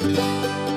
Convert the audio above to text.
Música